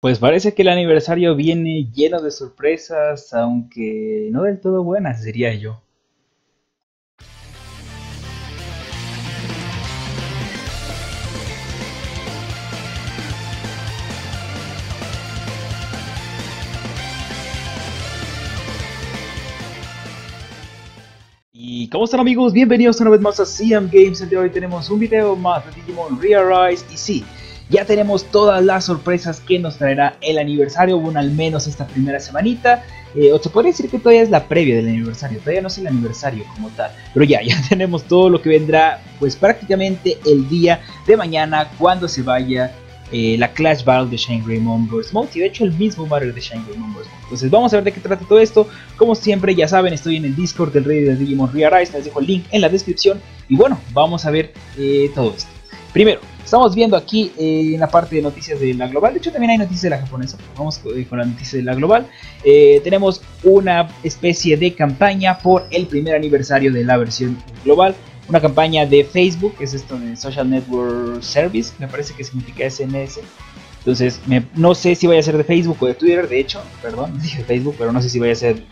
Pues parece que el aniversario viene lleno de sorpresas, aunque no del todo buenas, diría yo. ¿Y cómo están amigos? Bienvenidos una vez más a CM Games. El de hoy tenemos un video más de Digimon Rearise y sí, ya tenemos todas las sorpresas que nos traerá el aniversario, bueno, al menos esta primera semanita. Eh, o se puede decir que todavía es la previa del aniversario, todavía no es el aniversario como tal. Pero ya, ya tenemos todo lo que vendrá, pues prácticamente el día de mañana cuando se vaya eh, la Clash Battle de Shangri Vs. Mode y de hecho el mismo Battle de Shangri Vs. Mode. Entonces vamos a ver de qué trata todo esto. Como siempre ya saben estoy en el Discord del Rey de Digimon Rearise, les dejo el link en la descripción y bueno, vamos a ver eh, todo esto. Primero, Estamos viendo aquí eh, en la parte de noticias de la global, de hecho también hay noticias de la japonesa, vamos eh, con la noticia de la global. Eh, tenemos una especie de campaña por el primer aniversario de la versión global, una campaña de Facebook, que es esto de Social Network Service, me parece que significa SNS. Entonces, no sé si vaya a ser de Facebook o de Twitter, de hecho, perdón, dije Facebook, pero no sé si vaya a ser de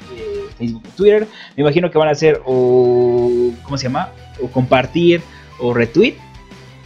Facebook o Twitter. Me imagino que van a ser o, ¿cómo se llama? O compartir o retweet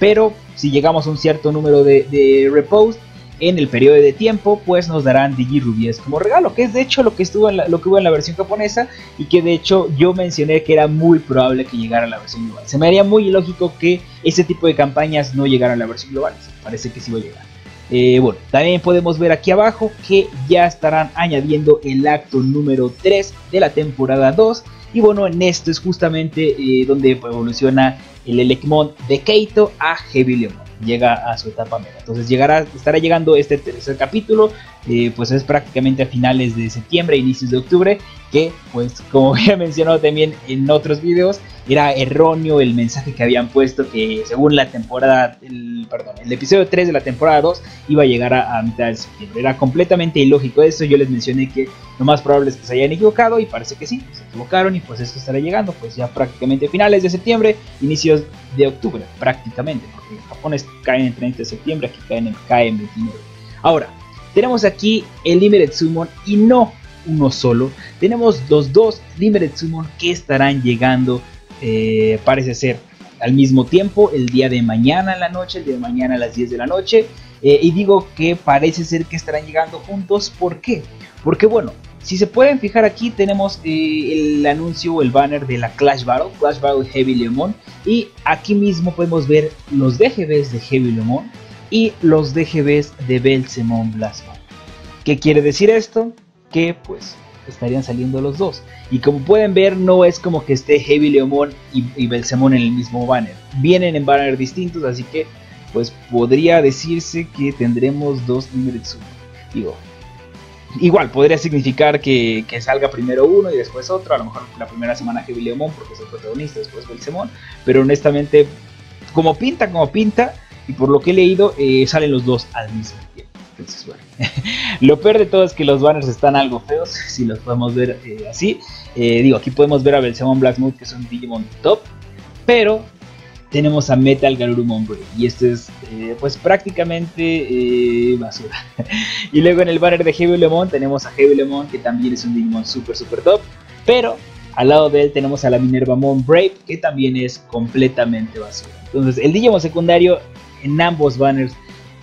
pero si llegamos a un cierto número de, repost en el periodo de tiempo, pues nos darán Digirubies como regalo, que es de hecho lo que estuvo en la, hubo en la versión japonesa y que de hecho yo mencioné que era muy probable que llegara a la versión global. Se me haría muy ilógico que ese tipo de campañas no llegaran a la versión global, parece que sí va a llegar. Eh, bueno, también podemos ver aquí abajo que ya estarán añadiendo el acto número 3 de la temporada 2 y bueno, en esto es justamente eh, donde evoluciona el Elecmon de Keito a Heavy. Llega a su etapa mega. Entonces llegará, estará llegando este tercer capítulo. Eh, pues es prácticamente a finales de septiembre, inicios de octubre. Que pues como había mencionado también en otros videos era erróneo el mensaje que habían puesto que según la temporada, el, perdón, el episodio 3 de la temporada 2 iba a llegar a, mitad de septiembre. Era completamente ilógico eso, yo les mencioné que lo más probable es que se hayan equivocado y parece que sí, se equivocaron y pues esto estará llegando pues ya prácticamente finales de septiembre, inicios de octubre, prácticamente, porque en Japón caen en 30 de septiembre, aquí caen en, caen 29. Ahora, tenemos aquí el Limited Summon y no uno solo, tenemos los dos Limited Summon que estarán llegando eh, parece ser al mismo tiempo el día de mañana en la noche, el día de mañana a las 10 de la noche. Eh, y digo que parece ser que estarán llegando juntos. ¿Por qué? Porque bueno, si se pueden fijar aquí tenemos eh, el anuncio, el banner de la Clash Battle, Clash Battle Heavy Lemon. Y aquí mismo podemos ver los DGBs de Heavy Lemon y los DGBs de Belzemon Blasphemon. ¿Qué quiere decir esto? Que pues estarían saliendo los dos. Y como pueden ver, no es como que esté Heavy Leomon y, y en el mismo banner. Vienen en banners distintos, así que pues podría decirse que tendremos dos Nimeritsuno. Digo, igual podría significar que, salga primero uno y después otro. A lo mejor la primera semana Heavy Leomon porque es el protagonista, después Belzemon. Pero honestamente, como pinta, como pinta, y por lo que he leído, eh, salen los dos al mismo tiempo. Lo peor de todo es que los banners están algo feos, si los podemos ver eh, así. Eh, digo, aquí podemos ver a Belzemon Blackmood, que es un Digimon top, pero tenemos a Metal Garurumon Brave, y este es eh, pues prácticamente basura. y luego en el banner de Heavy Lemon tenemos a Heavy Lemon, que también es un Digimon super super top, pero al lado de él tenemos a la Minerva Mon Brave, que también es completamente basura. Entonces, el Digimon secundario en ambos banners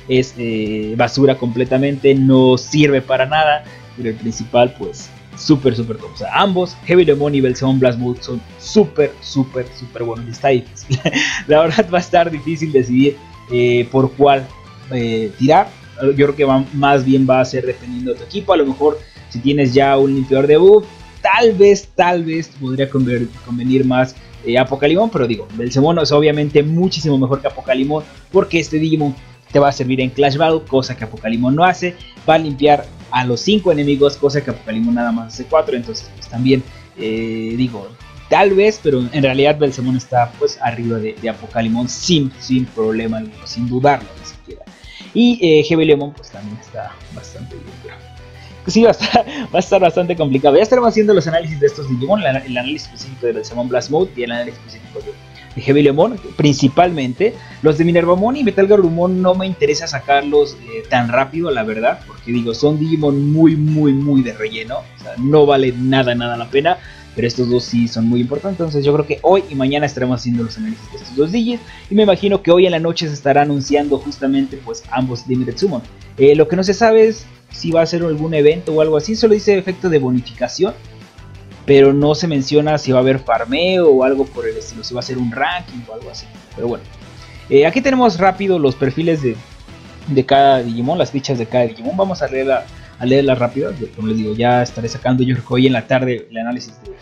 es eh, basura completamente, no sirve para nada, pero el principal pues súper, súper top. O sea, ambos, Heavy Lemon y Belzemon Blast son súper, súper, súper buenos. Está difícil. La verdad va a estar difícil decidir eh, por cuál eh, tirar. Yo creo que va, más bien va a ser dependiendo de tu equipo. A lo mejor si tienes ya un limpiador de buff, tal vez, tal vez podría convenir más eh, Apocalimon. Pero digo, Belzemon es obviamente muchísimo mejor que Apocalimon porque este Digimon te va a servir en Clash Battle, cosa que Apocalimon no hace. Va a limpiar a los 5 enemigos, cosa que Apocalimon nada más hace 4. Entonces, pues también eh, digo, tal vez, pero en realidad Belzemon está pues arriba de, Apocalimon sin, sin problema sin dudarlo ni siquiera. Y eh, Heavy Lemon pues también está bastante bien, pero sí va a, estar, bastante complicado. Ya estaremos haciendo los análisis de estos Digimon, el, análisis específico de Belzemon Blast Mode y el análisis específico de Heavy Lemon principalmente. Los de Minervamon y Metal Garurumon no me interesa sacarlos eh, tan rápido, la verdad, porque digo, son Digimon muy, muy, muy de relleno. O sea, no vale nada, nada la pena. Pero estos dos sí son muy importantes. Entonces yo creo que hoy y mañana estaremos haciendo los análisis de estos dos Digis. Y me imagino que hoy en la noche se estará anunciando justamente pues ambos Limited Summon. Eh, lo que no se sabe es si va a ser algún evento o algo así. Solo dice efecto de bonificación pero no se menciona si va a haber farmeo o algo por el estilo, si va a ser un ranking o algo así. Pero bueno, eh, aquí tenemos rápido los perfiles de, de, cada Digimon, las fichas de cada Digimon. Vamos a leerla, a rápido. Como les digo, ya estaré sacando yo hoy en la tarde el análisis de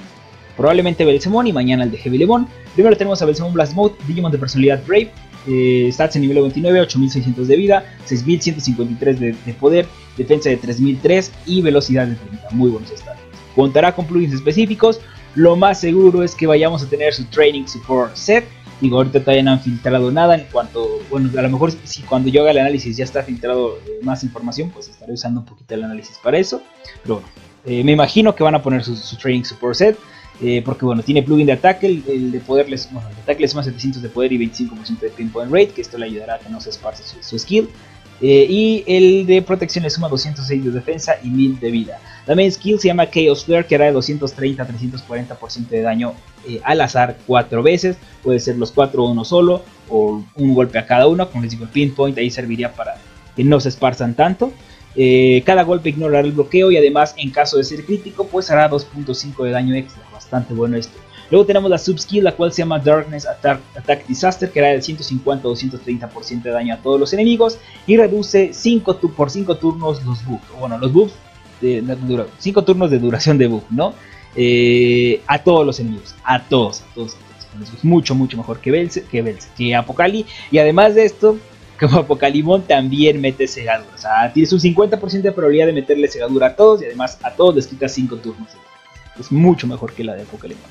probablemente Belzemon y mañana el de Heavy Lemon. Primero tenemos a Belzemon Blast Mode, Digimon de personalidad Brave. Eh, stats en nivel 29, 8600 de vida, 6153 de, de poder, defensa de 3003 y velocidad de 30. Muy buenos stats contará con plugins específicos. Lo más seguro es que vayamos a tener su Training Support Set. Digo, ahorita todavía no han filtrado nada en cuanto, bueno, a lo mejor si cuando yo haga el análisis ya está filtrado eh, más información, pues estaré usando un poquito el análisis para eso. Pero bueno, eh, me imagino que van a poner su, Training Support Set. Eh, porque bueno, tiene plugin de ataque, el, de poder les, bueno, el ataque les más 700 de poder y 25% de pinpoint rate, que esto le ayudará a que no se esparza su skill. Eh, y el de protección le suma 206 de defensa y 1000 de vida. La main skill se llama Chaos Flare, que hará de 230 a 340% de daño eh, al azar 4 veces. Puede ser los 4 o uno solo, o un golpe a cada uno. Como les digo, el pinpoint ahí serviría para que no se esparzan tanto. Eh, cada golpe ignorará el bloqueo y además en caso de ser crítico pues hará 2.5 de daño extra. Bastante bueno esto. Luego tenemos la subskill, la cual se llama Darkness Attack, Disaster, que da de 150 o 230% de daño a todos los enemigos y reduce 5 por 5 turnos los buffs. Bueno, los buffs de 5 turnos de duración de buff, ¿no? Eh, a todos los enemigos, a todos, a todos, a todos. mucho, mucho mejor que Belze, que Belze, que Apocali. Y además de esto, como Apocalimon también mete segadura. O sea, tienes un 50% de probabilidad de meterle segadura a todos y además a todos les quita 5 turnos. Es mucho mejor que la de Apocalimon.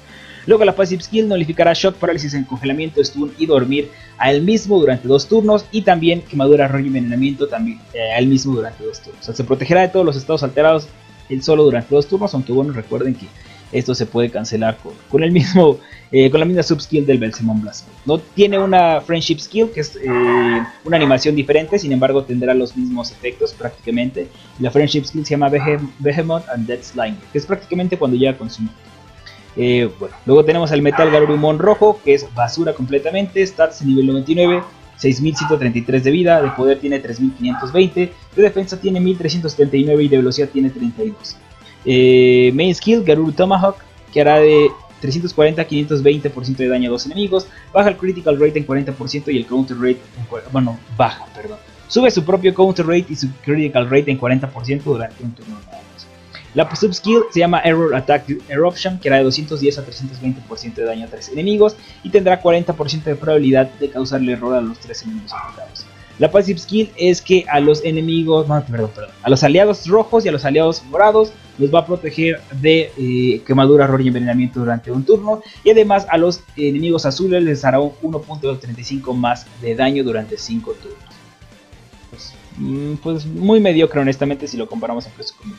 Luego la Passive Skill notificará Shock, Parálisis en Congelamiento, Stun y Dormir a él mismo durante dos turnos y también Quemadura, Rollo y Envenenamiento también eh, a él mismo durante dos turnos. O sea, se protegerá de todos los estados alterados él solo durante dos turnos, aunque bueno, recuerden que esto se puede cancelar con, el mismo, eh, con la misma subskill del Belzemon Blast. No tiene una Friendship Skill, que es eh, una animación diferente, sin embargo tendrá los mismos efectos prácticamente. La Friendship Skill se llama Behemoth and Dead Slime, que es prácticamente cuando llega con su eh, bueno, luego tenemos al Metal Garurumon rojo, que es basura completamente, stats en nivel 99, 6133 de vida, de poder tiene 3520, de defensa tiene 1379 y de velocidad tiene 32. Eh, main skill, Garuru Tomahawk, que hará de 340 a 520% de daño a dos enemigos, baja el critical rate en 40% y el counter rate, en, bueno, baja. Sube su propio counter rate y su critical rate en 40% durante un turno la subskill se llama Error Attack Eruption, que hará de 210 a 320% de daño a tres enemigos y tendrá 40% de probabilidad de causarle error a los tres enemigos afectados. La passive skill es que a los enemigos, perdón, perdón, a los aliados rojos y a los aliados morados los va a proteger de eh, quemadura, error y envenenamiento durante un turno. Y además a los enemigos azules les hará un 1.35 más de daño durante 5 turnos. Pues, mm, pues, muy mediocre honestamente si lo comparamos precio con el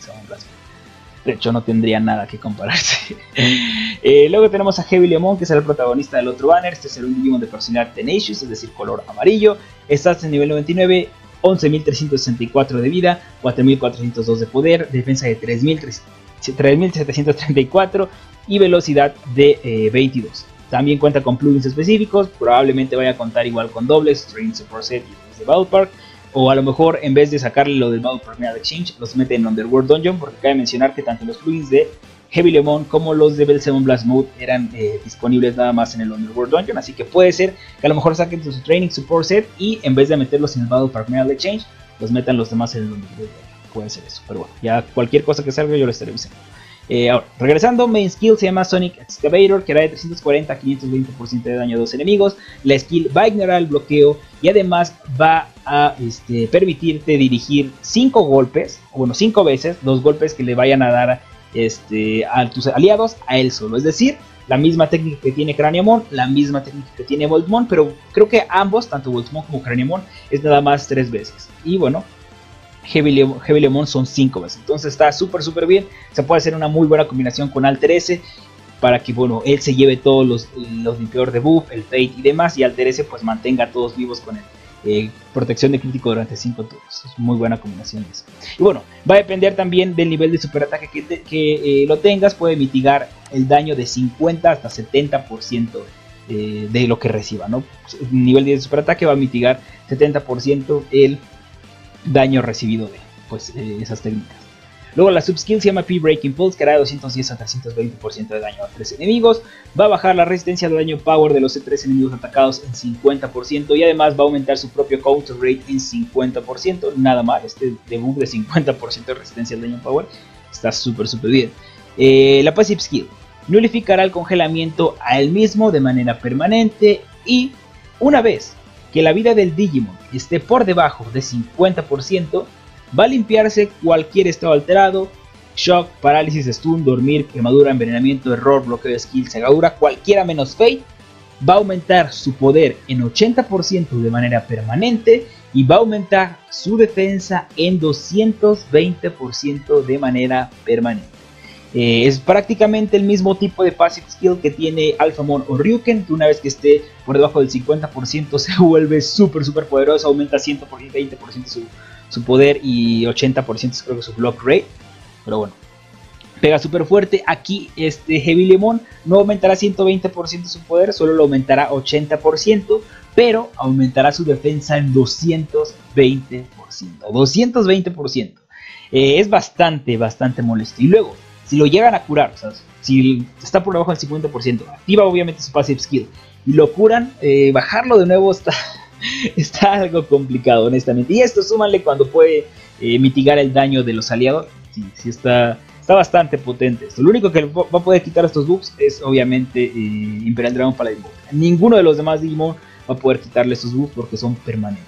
de hecho, no tendría nada que compararse. Eh, luego tenemos a Heavy Lemon, que será el protagonista del otro banner. Este será un Digimon de personalidad Tenacious, es decir, color amarillo. Estás en nivel 99, 11.364 de vida, 4.402 de poder, defensa de 3.734 y velocidad de 22. Eh, También cuenta con plugins específicos, probablemente vaya a contar igual con dobles, Strings Support Set y Battle Park. O a lo mejor en vez de sacarle lo del Battle Premier Exchange, los meten en Underworld Dungeon, porque cabe mencionar que tanto los plugins de Heavy Lemon como los de Belzemon Blast Mode eran eh, disponibles nada más en el Underworld Dungeon, así que puede ser que a lo mejor saquen su Training Support Set y en vez de meterlos en el Battle Premier Exchange, los metan los demás en el Underworld Dungeon. Puede ser eso, pero bueno, ya cualquier cosa que salga yo lo estaré avisando. Eh, ahora, regresando, main skill se llama Sonic Excavator, que hará de 340 a 520% de daño a dos enemigos. La skill va a ignorar el bloqueo y además va a este, permitirte dirigir 5 golpes, bueno, 5 veces, los golpes que le vayan a dar este, a tus aliados a él solo. Es decir, la misma técnica que tiene Craniamon, la misma técnica que tiene Voltmon, pero creo que ambos, tanto Voltmon como Craniamon, es nada más 3 veces. Y bueno, Heavy Lemon, son 5 veces. Entonces está súper, súper bien. Se puede hacer una muy buena combinación con Alter S. para que bueno, él se lleve todos los, los limpiadores de buff, el fate y demás, y Alterece pues mantenga a todos vivos con él. Eh, protección de crítico durante 5 turnos. Es muy buena combinación eso. Y bueno, va a depender también del nivel de superataque que, que eh, lo tengas. Puede mitigar el daño de 50 hasta 70% eh, de lo que reciba. ¿no? El nivel de superataque va a mitigar 70% el daño recibido de pues, esas técnicas. Luego la subskill se llama P-Breaking Pulse, que hará de 210 a 320% de daño a 3 enemigos. Va a bajar la resistencia de daño power de los 3 enemigos atacados en 50% y además va a aumentar su propio counter rate en 50%. Nada mal, este debuff de 50% de resistencia al daño power está súper súper bien. Eh, la Passive Skill nulificará el congelamiento a él mismo de manera permanente y una vez que la vida del Digimon esté por debajo de 50%, Va a limpiarse cualquier estado alterado, shock, parálisis, stun, dormir, quemadura, envenenamiento, error, bloqueo de skill, cegadura, cualquiera menos fate. Va a aumentar su poder en 80% de manera permanente y va a aumentar su defensa en 220% de manera permanente. Eh, es prácticamente el mismo tipo de passive skill que tiene Alphamon o Ryuken, que una vez que esté por debajo del 50% se vuelve súper súper poderoso, aumenta 120% su, su poder y 80% es creo que su block rate. Pero bueno, pega súper fuerte. Aquí este Heavy Lemon no aumentará 120% su poder, solo lo aumentará 80%, pero aumentará su defensa en 220%. 220%. Eh, es bastante, bastante molesto. Y luego, si lo llegan a curar, o sea, si está por debajo del 50%, activa obviamente su passive skill y lo curan, eh, bajarlo de nuevo está, está algo complicado, honestamente. Y esto súmale cuando puede eh, mitigar el daño de los aliados. Sí, sí está, está bastante potente esto. Lo único que va a poder quitar estos buffs es obviamente eh, Imperial Dragon Paladin Ninguno de los demás Digimon va a poder quitarle estos buffs porque son permanentes.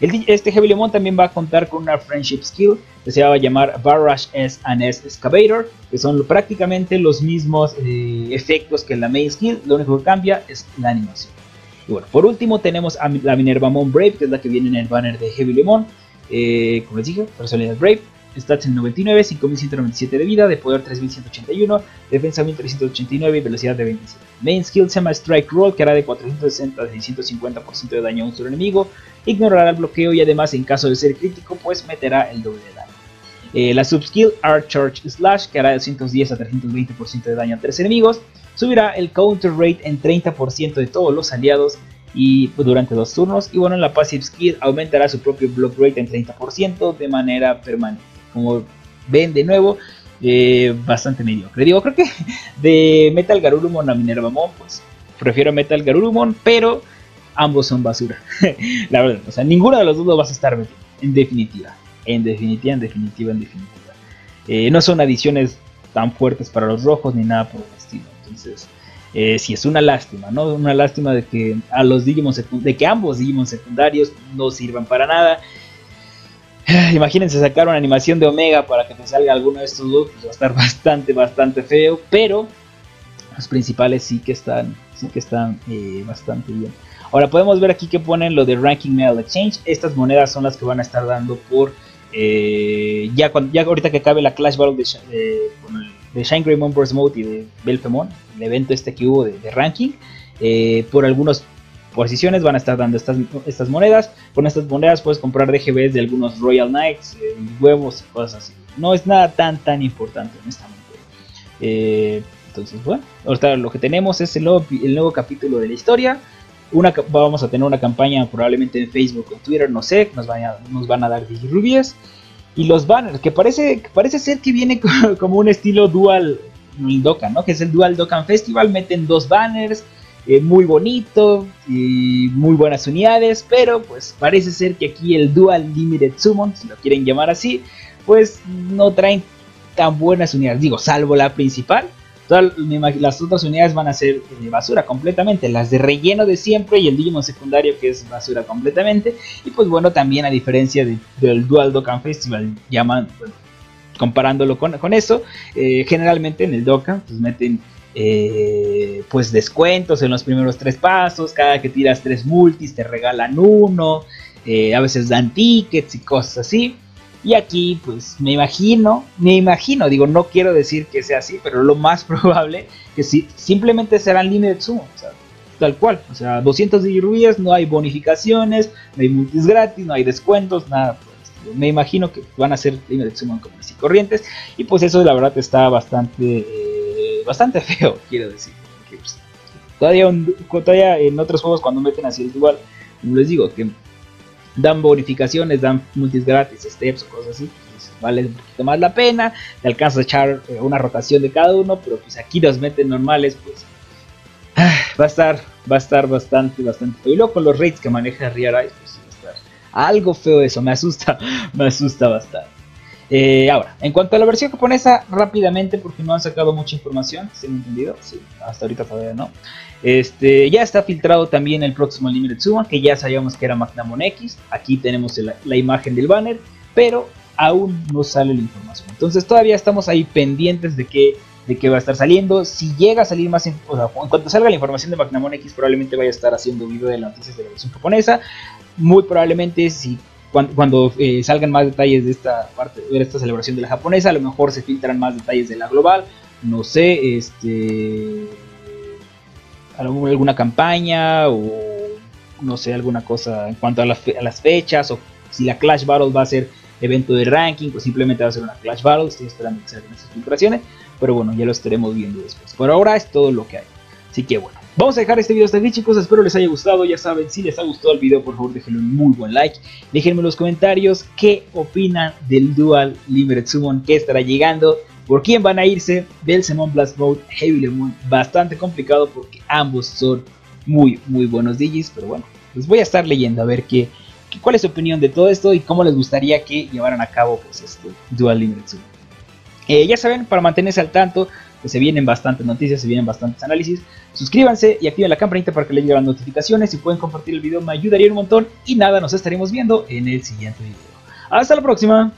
este Heavy Lemon también va a contar con una Friendship Skill que se va a llamar Barrage S and S Excavator, que son prácticamente los mismos eh, efectos que la Main Skill, lo único que cambia es la animación. Y bueno, por último tenemos a la Minerva Mon Brave, que es la que viene en el banner de Heavy Lemon. Eh, como les dije, personalidad Brave. Stats en 99, 5197 de vida, de poder 3181, defensa 1389 y velocidad de 27. Main skill se llama Strike Roll, que hará de 460 a 650% de daño a un solo enemigo, ignorará el bloqueo y además en caso de ser crítico, pues meterá el doble de. Eh, la subskill Art Charge Slash, que hará de 210 a 320% de daño a 3 enemigos, subirá el counter rate en 30% de todos los aliados y pues, durante dos turnos. Y bueno, la passive skill aumentará su propio block rate en 30% de manera permanente. Como ven de nuevo, eh, bastante mediocre. Digo, creo que de Metal Garurumon a Minerva Mon, pues prefiero Metal Garurumon, pero ambos son basura. la verdad, o sea, ninguno de los dos lo vas a estar en definitiva. En definitiva, en definitiva, en definitiva. Eh, no son adiciones tan fuertes para los rojos ni nada por el estilo. Entonces, eh, si es una lástima, ¿no? Una lástima de que a los de que ambos Digimon secundarios no sirvan para nada. Imagínense sacar una animación de Omega para que te salga alguno de estos dos, pues va a estar bastante, bastante feo, pero los principales sí que están, sí que están eh, bastante bien. Ahora podemos ver aquí que ponen lo de Ranking Medal Exchange. Estas monedas son las que van a estar dando por eh, ya, ya ahorita que acabe la Clash Battle de, de Shine Greymon Burst Mode y de Belfemon, el evento este que hubo de, ranking, eh, por algunas posiciones van a estar dando estas, estas monedas. Con estas monedas puedes comprar DGBs de algunos Royal Knights, eh, huevos y cosas así. No es nada tan tan importante, honestamente. Entonces, bueno, ahorita lo que tenemos es el nuevo, el nuevo capítulo de la historia. Una, vamos a tener una campaña probablemente en Facebook o Twitter, no sé, nos, nos van a dar Digirubies. Y los banners, que parece, parece ser que viene como un estilo dual Dokkan, ¿no? Que es el Dual Dokkan Festival, meten dos banners, eh, muy bonito y muy buenas unidades, pero pues parece ser que aquí el Dual Limited Summon, si lo quieren llamar así, pues no traen tan buenas unidades, digo, salvo la principal, las otras unidades van a ser de basura completamente, las de relleno de siempre y el Digimon secundario que es basura completamente. Y pues bueno, también a diferencia del Dual Dokkan Festival, llaman, comparándolo con, con eso, eh, generalmente en el Dokkan pues meten eh, pues descuentos en los primeros tres pasos, cada que tiras tres multis te regalan uno, eh, a veces dan tickets y cosas así. Y aquí, pues me imagino, me imagino, digo, no quiero decir que sea así, pero lo más probable que sí, simplemente serán limited summon, o sea, tal cual, o sea, 200 rubias, no hay bonificaciones, no hay multis gratis, no hay descuentos, nada Me imagino que van a ser limited summon como así corrientes, y pues eso la verdad está bastante, eh, bastante feo, quiero decir. Pues, todavía, todavía en otros juegos cuando meten así el dual, les digo, que dan bonificaciones, dan multis gratis, steps o cosas así. Pues, vale un poquito más la pena, te alcanzas a echar eh, una rotación de cada uno, pero pues aquí los meten normales, pues ah, va a estar, va a estar bastante, bastante feo. Y luego con los rates que maneja Real Eyes, pues va a estar algo feo eso, me asusta, me asusta bastante. Eh, ahora, en cuanto a la versión japonesa, rápidamente, porque no han sacado mucha información, ¿se me entendido? Sí, hasta ahorita todavía no. Este, ya está filtrado también el próximo Limited Summon, que ya sabíamos que era Magnamon X. Aquí tenemos la, imagen del banner, pero aún no sale la información. Entonces todavía estamos ahí pendientes de que de que va a estar saliendo. Si llega a salir más, o sea, en cuanto salga la información de Magnamon X, probablemente vaya a estar haciendo video de las noticias de la versión japonesa. Muy probablemente, si cuando, eh, salgan más detalles de esta parte, de esta celebración de la japonesa, a lo mejor se filtran más detalles de la global. No sé, este alguna campaña o no sé, alguna cosa en cuanto a, las fechas o si la Clash Battle va a ser evento de ranking o simplemente va a ser una Clash Battle. Estoy esperando que salgan esas filtraciones, pero bueno, ya lo estaremos viendo después. Por ahora es todo lo que hay. Así que bueno, vamos a dejar este video hasta aquí chicos, espero les haya gustado, ya saben, si les ha gustado el video por favor déjenle un muy buen like, déjenme en los comentarios qué opinan del Dual Limited Summon que estará llegando, por quién van a irse del Semon Blast Mode Heavy Lemon, bastante complicado porque ambos son muy muy buenos DJs, pero bueno, les voy a estar leyendo a ver qué, cuál es su opinión de todo esto y cómo les gustaría que llevaran a cabo pues este Dual Limited Summon. Eh, ya saben, para mantenerse al tanto que se vienen bastantes noticias, se vienen bastantes análisis. Suscríbanse y activen la campanita para que les lleguen las notificaciones. Si pueden compartir el video me ayudaría un montón. Y nada, nos estaremos viendo en el siguiente video. Hasta la próxima.